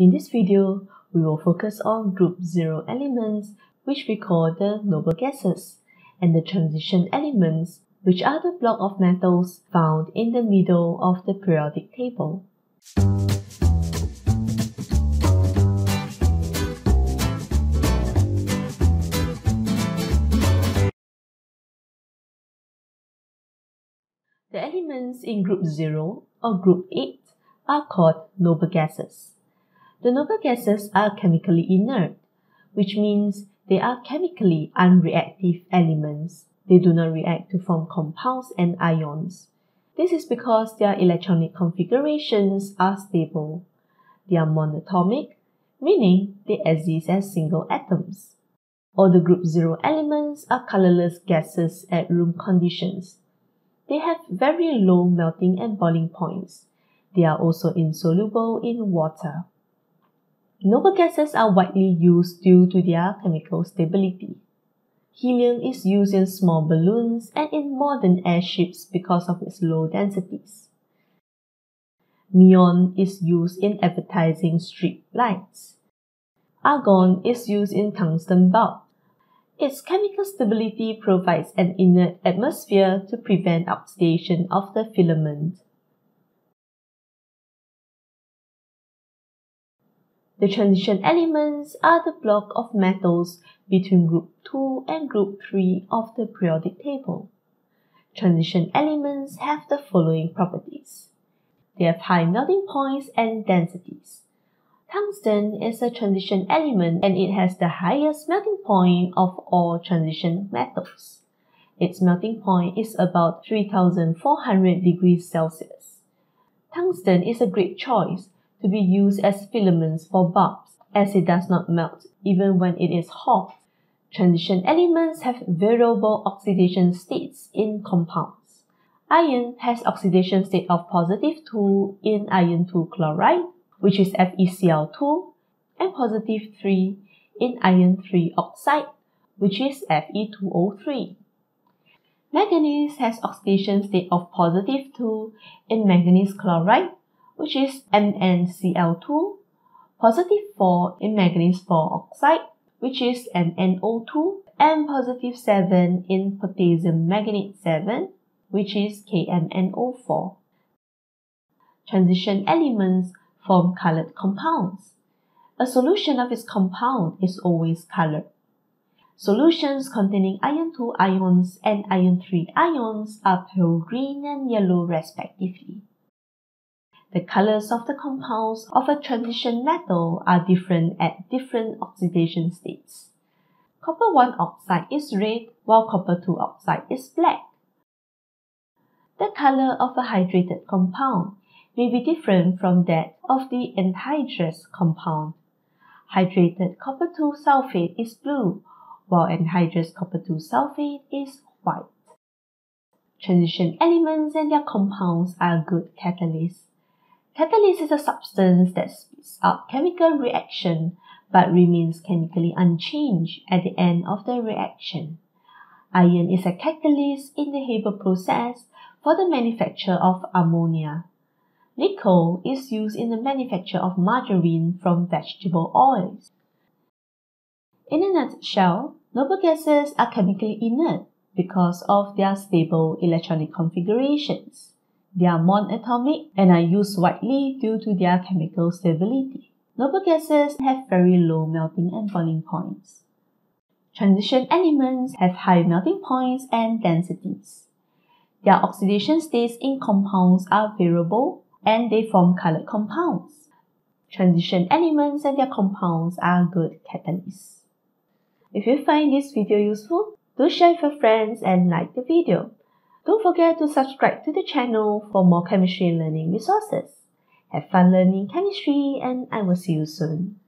In this video, we will focus on group 0 elements, which we call the noble gases, and the transition elements, which are the block of metals found in the middle of the periodic table. The elements in group 0 or group 8 are called noble gases. The noble gases are chemically inert, which means they are chemically unreactive elements. They do not react to form compounds and ions. This is because their electronic configurations are stable. They are monatomic, meaning they exist as single atoms. All the group 0 elements are colorless gases at room conditions. They have very low melting and boiling points. They are also insoluble in water. Noble gases are widely used due to their chemical stability. Helium is used in small balloons and in modern airships because of its low densities. Neon is used in advertising strip lights. Argon is used in tungsten bulbs. Its chemical stability provides an inert atmosphere to prevent oxidation of the filament. The transition elements are the block of metals between group 2 and group 3 of the periodic table. Transition elements have the following properties. They have high melting points and densities. Tungsten is a transition element and it has the highest melting point of all transition metals. Its melting point is about 3400 degrees Celsius. Tungsten is a great choice to be used as filaments for bulbs, as it does not melt even when it is hot. Transition elements have variable oxidation states in compounds. Iron has oxidation state of positive 2 in iron 2 chloride, which is FeCl2, and positive 3 in iron 3 oxide, which is Fe2O3. Manganese has oxidation state of positive 2 in manganese chloride, which is MnCl2, positive 4 in manganese 4 oxide, which is MnO2, and positive 7 in potassium manganate 7, which is KMnO4. Transition elements form colored compounds. A solution of its compound is always colored. Solutions containing iron 2 ions and iron 3 ions are pale green and yellow respectively. The colors of the compounds of a transition metal are different at different oxidation states. Copper 1 oxide is red while copper 2 oxide is black. The color of a hydrated compound may be different from that of the anhydrous compound. Hydrated copper 2 sulfate is blue, while anhydrous copper 2 sulfate is white. Transition elements and their compounds are good catalysts. Catalyst is a substance that speeds up chemical reaction but remains chemically unchanged at the end of the reaction. Iron is a catalyst in the Haber process for the manufacture of ammonia. Nickel is used in the manufacture of margarine from vegetable oils. In a nutshell, noble gases are chemically inert because of their stable electronic configurations. They are monatomic and are used widely due to their chemical stability. Noble gases have very low melting and boiling points. Transition elements have high melting points and densities. Their oxidation states in compounds are variable and they form colored compounds. Transition elements and their compounds are good catalysts. If you find this video useful, do share with your friends and like the video. Don't forget to subscribe to the channel for more chemistry learning resources. Have fun learning chemistry and I will see you soon.